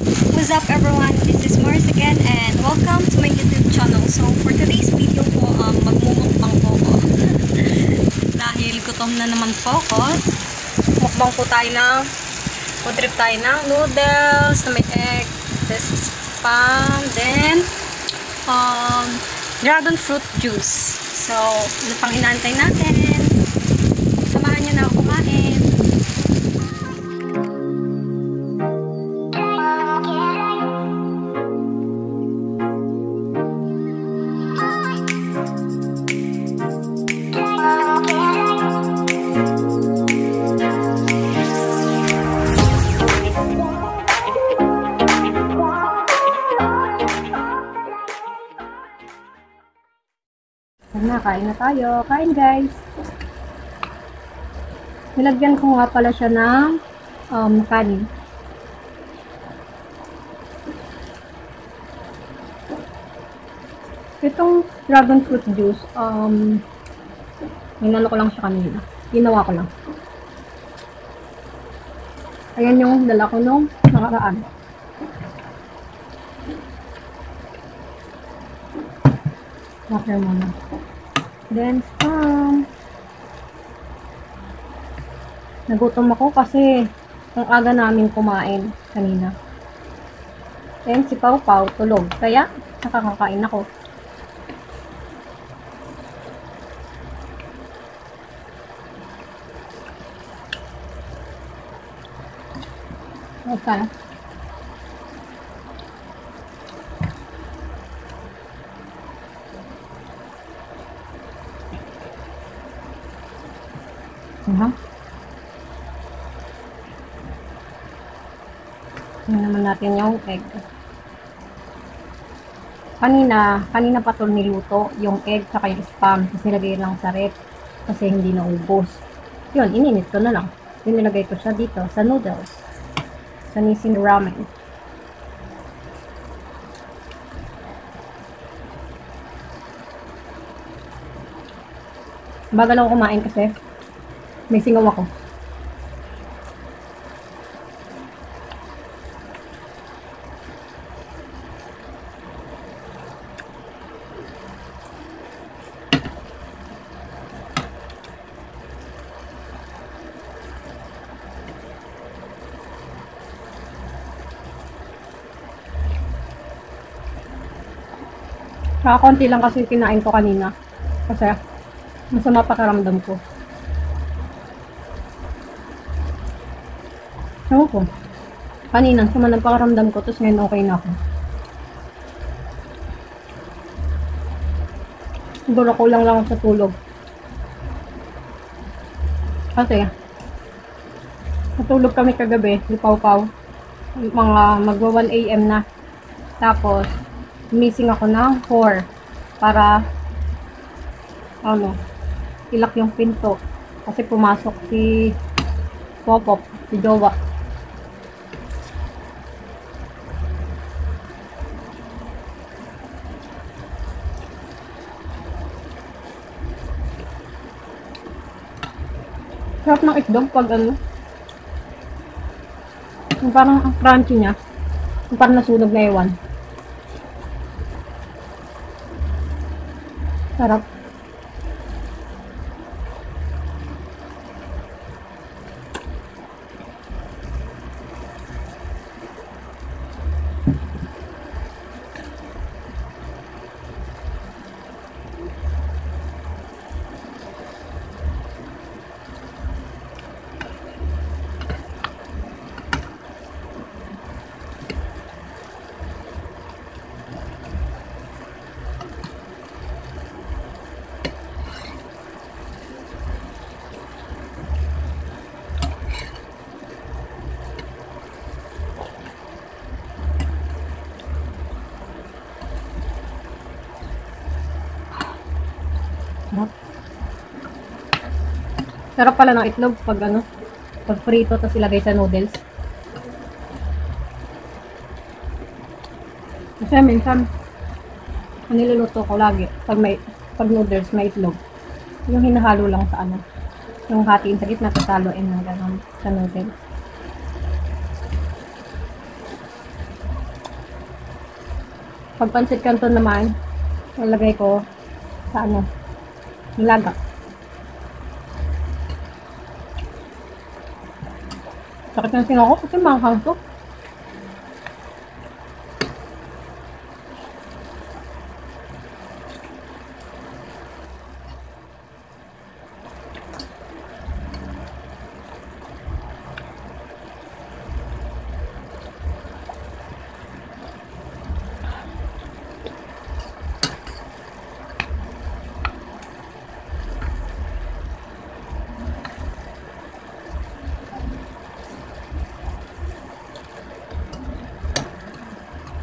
What's up everyone? This is Morris again and welcome to my YouTube channel. So for today's video po, um, magmumukbang po ko. Dahil gutom na naman po ko. Mukbang po tayo ng, food tayo ng noodles na may egg. This is spam. Then, um, dragon fruit juice. So, ano pang natin? Samahan niyo na ako kumain. Na, kain na tayo. Kain guys. Nilagyan ko nga pala siya ng um, kanin. Itong dragon fruit juice, um, minano ko lang siya kanina. Ginawa ko lang. Ayan yung dala ko nung nakaraan. Water muna. Then, spam. Nagutom ako kasi ang aga namin kumain kanina. Then, si Pau Pau tulog. Kaya, nakakakain ako. Okay. Aha. Tingnan naman natin yung egg. Kanina, kanina pa ito niluto yung egg saka yung spam. Kasi nilagay lang sa rep kasi hindi naubos. Yun, ininit ko na lang. Yun, ko siya dito sa noodles. Sa Nissin Ramen. Bagal ako kumain kasi may singaw ako. Kakakunti lang kasi kinain ko kanina. Kasi masama pakiramdam ko. Ewan ko. Kanina, sama ng pakiramdam ko, tapos ngayon okay na ako. Siguro kulang lang ako sa tulog. Kasi, natulog kami kagabi, lipaw-paw. Mga magwa 1 a.m. na. Tapos, missing ako ng 4 para ano, ilak yung pinto. Kasi pumasok si Popop, si Jowa. Sarap ng itlog pag ano. Yung parang ang crunchy niya. Yung parang nasunog na. Sarap. Sarap. Sarap pala ng itlog pag ano, pag prito tapos ilagay sa noodles. Kasi minsan, niluluto ko lagi, pag may, pag noodles, may itlog. Yung hinahalo lang sa ano, yung hatiin sa gitna, tapos haluin ng gano'n sa noodles. Pag pansit canton naman, nalagay ko sa ano, nilaga. Sakit ng sinako kasi manghang to.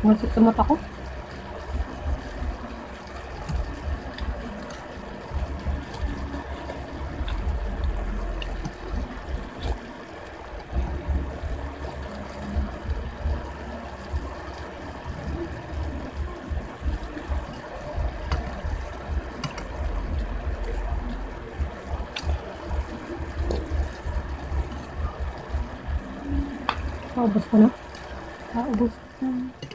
Masik sa mata ko. Paubos ko na. Paubos ko na.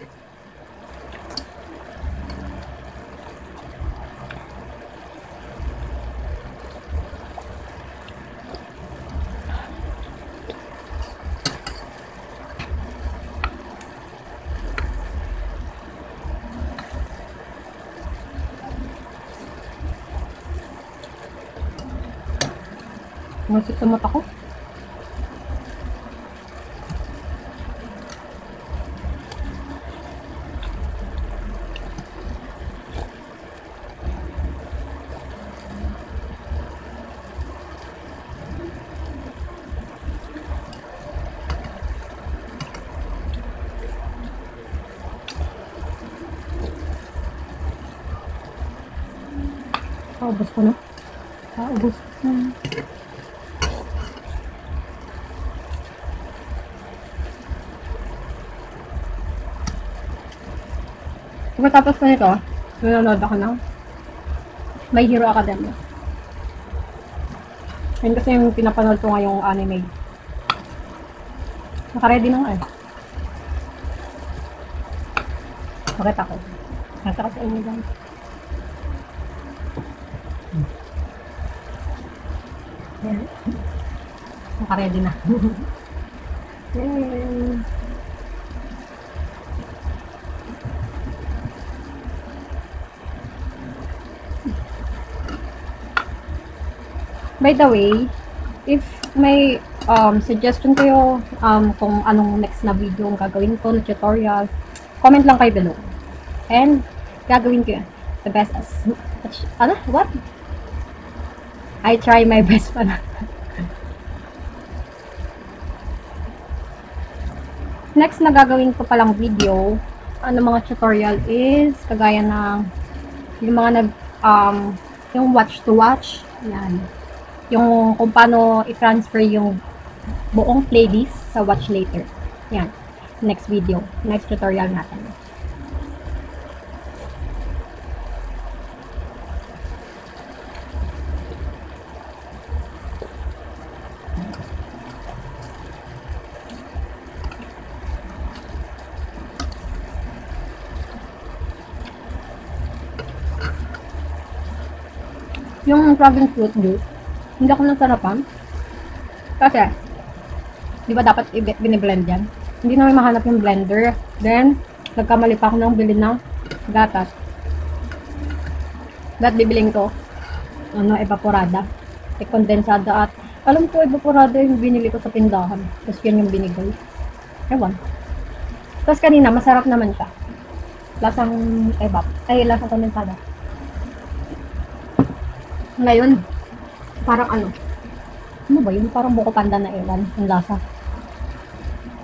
Masik sa mata ko. Paubos ko na. Paubos ko na. Pagkatapos ko nito, nanonood ako ng My Hero Academia. Yun kasi yung pinapanood ko ngayong anime. Nakaready na nga eh. Bakit ako? Nasa ka sa inyo dyan. Yan. Nakaready na. Yay! By the way, if may um, suggestion kayo um, kung anong next na video ang gagawin ko tutorial, comment lang kayo below. And, gagawin ko yun. The best as... Ano? What? I try my best pala. next na gagawin ko palang video, ano mga tutorial is, kagaya ng yung mga nag, um, yung watch to watch, yan yung kung paano i-transfer yung buong playlist sa watch later. Yan. Next video. Next tutorial natin. Yung dragon fruit juice, hindi ako nasarapan. Kasi, di ba dapat biniblend yan? Hindi namin mahanap yung blender. Then, nagkamali pa ako ng bilhin ng gatas. Dapat bibiling ko, ano, evaporada. E kondensada at, alam ko, evaporada yung binili ko sa tindahan. Tapos yun yung binigay. Ewan. Tapos kanina, masarap naman siya. Lasang evap. Ay, lasang kondensada. Ngayon, parang ano, ano ba yun? Parang buko panda na ewan, yung lasa.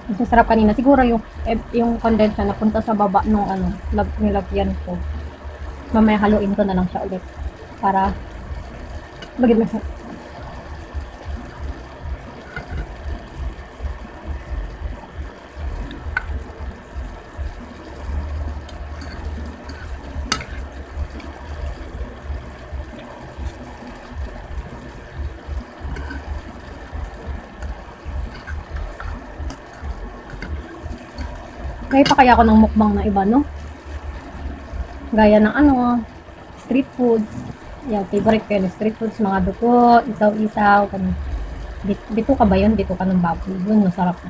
Mas masarap kanina. Siguro yung, eh, yung condensa na punta sa baba nung ano, lag, nilagyan ko. Mamaya haluin ko na lang siya ulit. Para, bagay masarap. Kaya pa kaya ako ng mukbang na iba, no? Gaya ng ano, street foods. Yung favorite ko yun, street foods, mga duko, isaw-isaw, ganun. Bit- Bito ka ba yun? Bito ka ng baboy. Yun, masarap.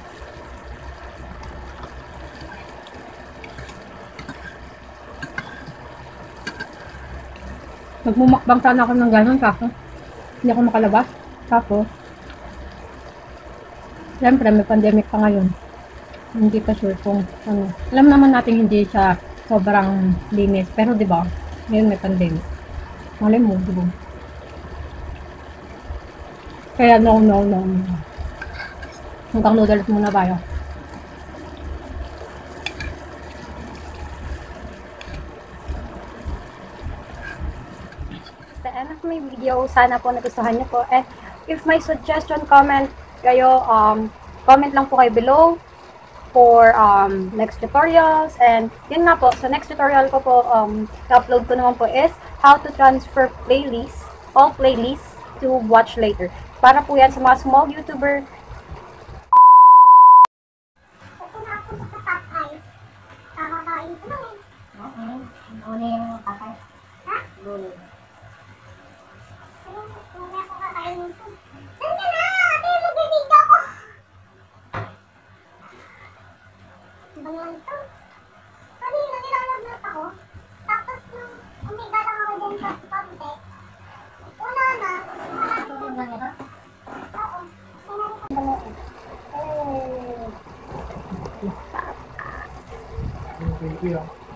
Nagmumakbang sana ako ng gano'n, kaso hindi ako makalabas. Tapos, siyempre may pandemic pa ngayon. Hindi pa sure kung ano. Alam naman natin hindi siya sobrang linis. Pero di ba, ngayon may pandemic. Malay mo, di ba? Kaya no, no, no. no. Hanggang noodles muna tayo. the end of my video. Sana po nagustuhan niyo po. And if may suggestion, comment kayo, um, comment lang po kayo below for um, next tutorials. And yun nga po, sa next tutorial ko po, um, upload ko naman po is how to transfer playlists, all playlists to watch later. Para po yan sa mga small YouTuber. Ito na ako sa top eyes. Kakakain ko lang eh. Oo. Ano yung kakay? Ha? Pero mamaya ako kakainin ko. Saan ka na? Ate, magbibigyo ako. Ang bangan ito. Kanina nilalaglat ako. Tapos nung umiga lang ako dyan sa konti. Wala na. Marami na. Oo. Sinari ko. Eh. Thank you.